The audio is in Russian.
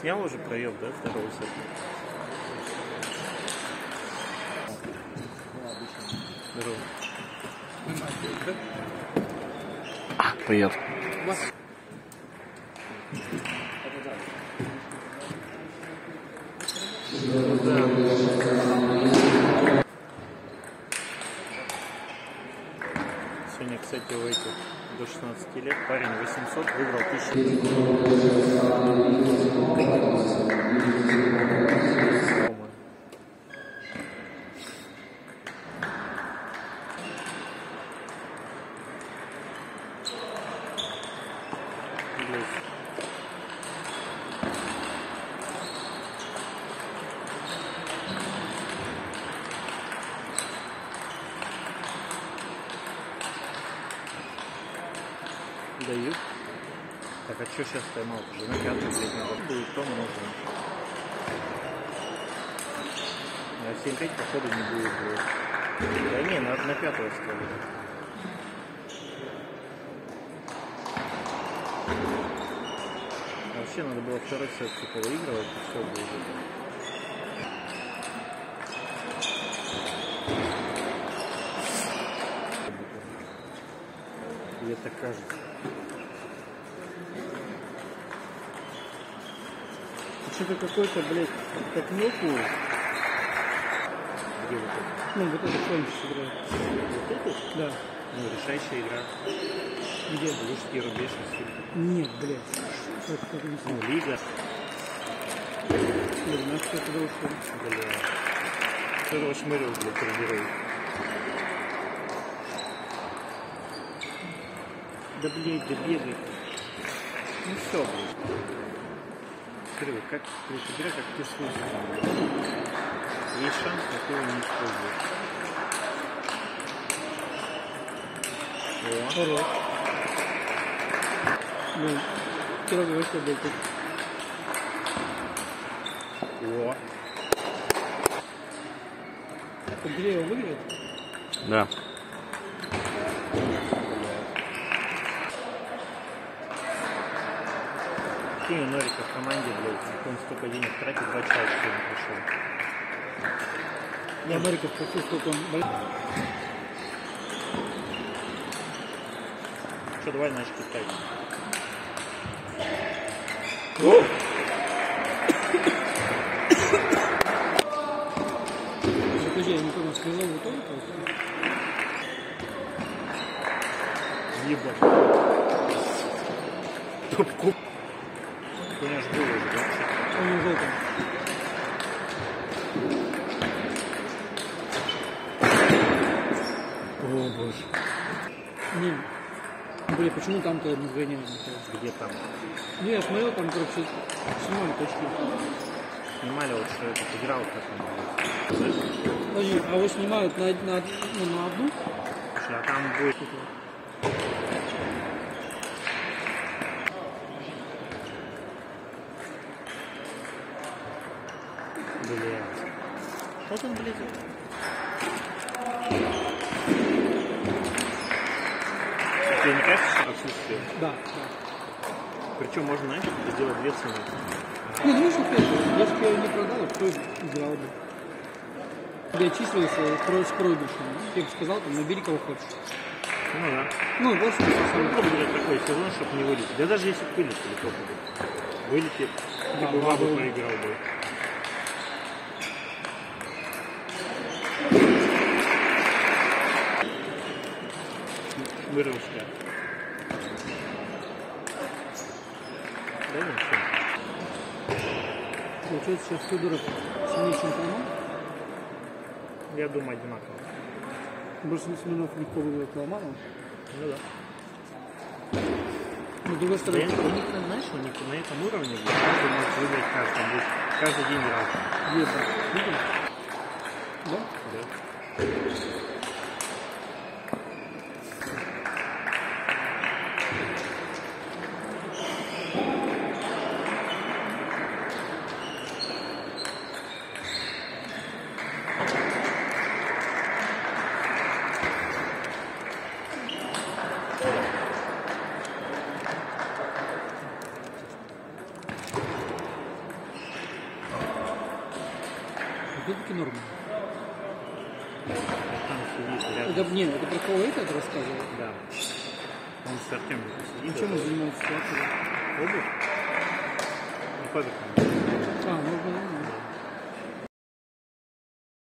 Снял уже проеб, да, второго сета? Здорово. А, привет. Сегодня, кстати, этих до 16 лет парень 800 выиграл 1000 Блядь. А что сейчас поймал? Уже на пятый, блядь, надо будет, то можно. На 7-5, походу, не будет, блядь. Да не, надо на пятого ставить. Вообще надо было второй сет типа выигрывать, и все будет. Так кажется. Что-то какой-то, блядь, как мелкую. Где вот это? Ну, вот это кончится играет. Вот это? Да. Ну, решающая игра. Где? Лужский рубеж. если- Нет, блядь. Что это Ну, лига. Блин, нас кто-то ушел. Бля. Кто-то шмырил, блядь, тренирует. Да, блядь, да бегай. Ну все, блядь. Вот как игра, как ты слышишь. Есть шанс, его не используешь. О, Хорош. Ну, первый вышел, блядь, тут. о. Андрей выиграет? Да. У Норика в команде, блядь, он столько денег тратит, два человека сегодня пришел. Я Мариков хочу, сколько он... блядь, Что, давай на очки ставить. Подожди, я не понял, сказал вот он просто? Ебать. Топ-куб. У же было уже, да? Он не желтый. О, боже. Не. Блин, почему там-то мгновение находится? Где там? Ну, я смотрел, там, короче, снимали точки. Снимали вот, что это играл, как он. Подожди, а вы снимают на, на, ну, на одну? Слушай, а там будет... Что там, блядь? Тебе не кажется, что отсутствие? Да, да. Причем можно, знаешь, сделать две цены. Ну, знаешь, опять если бы я ее не продал, кто играл бы? Я числился с проигрышем. Я бы сказал, там, набери кого хочешь. Ну да. Ну, и просто Ну, попробуй делать такой сезон, чтобы не вылететь. Да даже если бы вылетели, попробуй. Вылетит, Да, бабу да. проиграл бы. Вырвался. Да, что? Получается, сейчас Федоров сильнее, чем Калман. Я думаю, одинаково. Больше Смирнов легко выиграл Калманова. Ну да. Но с другой Да, стороны, я- у них, знаешь, у них на этом уровне каждый может выиграть каждый, будет каждый день разный. где-то. Видел? Да? Да. Все-таки норма. Там сидит рядом. Это, не, это про кого это рассказывал? Да. Он с Артемом сидит. чем он занимается? Обувь? Ну, можно